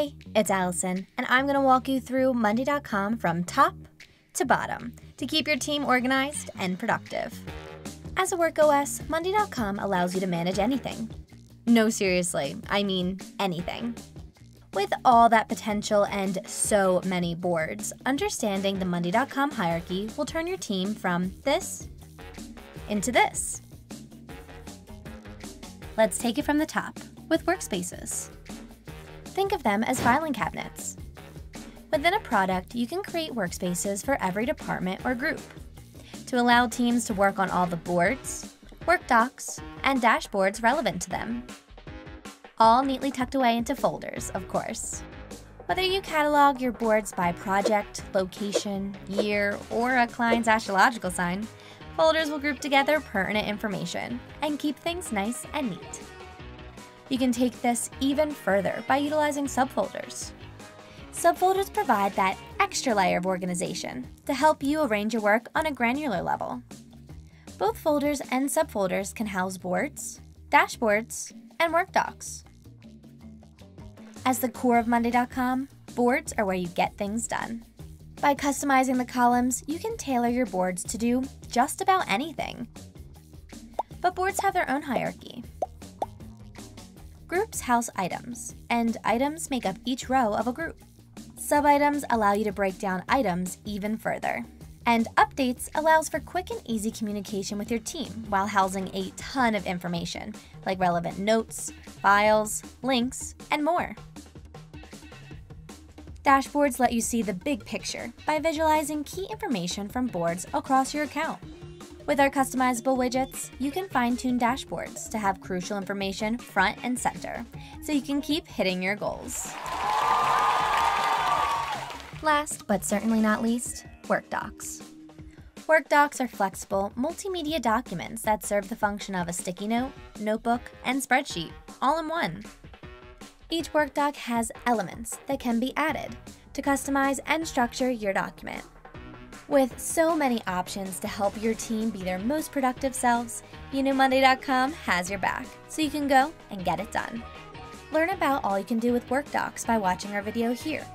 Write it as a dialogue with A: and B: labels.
A: Hey, it's Allison, and I'm going to walk you through Monday.com from top to bottom to keep your team organized and productive. As a work OS, Monday.com allows you to manage anything. No, seriously, I mean anything. With all that potential and so many boards, understanding the Monday.com hierarchy will turn your team from this into this. Let's take it from the top with workspaces. Think of them as filing cabinets. Within a product, you can create workspaces for every department or group to allow teams to work on all the boards, work docs, and dashboards relevant to them. All neatly tucked away into folders, of course. Whether you catalog your boards by project, location, year, or a client's astrological sign, folders will group together pertinent information and keep things nice and neat. You can take this even further by utilizing subfolders. Subfolders provide that extra layer of organization to help you arrange your work on a granular level. Both folders and subfolders can house boards, dashboards, and work docs. As the core of Monday.com, boards are where you get things done. By customizing the columns, you can tailor your boards to do just about anything. But boards have their own hierarchy. Groups house items, and items make up each row of a group. Sub-items allow you to break down items even further. And Updates allows for quick and easy communication with your team while housing a ton of information, like relevant notes, files, links, and more. Dashboards let you see the big picture by visualizing key information from boards across your account. With our customizable widgets, you can fine-tune dashboards to have crucial information front and center, so you can keep hitting your goals. Last, but certainly not least, Work Docs. Work Docs are flexible, multimedia documents that serve the function of a sticky note, notebook, and spreadsheet, all in one. Each Work Doc has elements that can be added to customize and structure your document. With so many options to help your team be their most productive selves, Monday.com has your back, so you can go and get it done. Learn about all you can do with Work Docs by watching our video here.